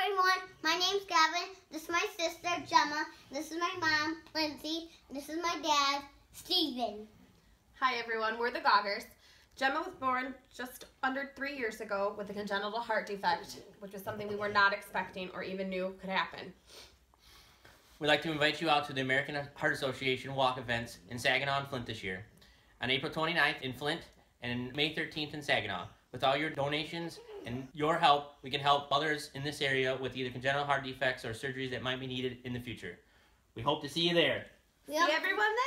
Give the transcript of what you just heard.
everyone. My name's Gavin. This is my sister, Gemma. This is my mom, Lindsay. This is my dad, Steven. Hi everyone, we're the Gaugers. Gemma was born just under three years ago with a congenital heart defect, which was something we were not expecting or even knew could happen. We'd like to invite you out to the American Heart Association walk events in Saginaw and Flint this year. On April 29th in Flint and May 13th in Saginaw. With all your donations and your help, we can help others in this area with either congenital heart defects or surgeries that might be needed in the future. We hope to see you there. See everyone there!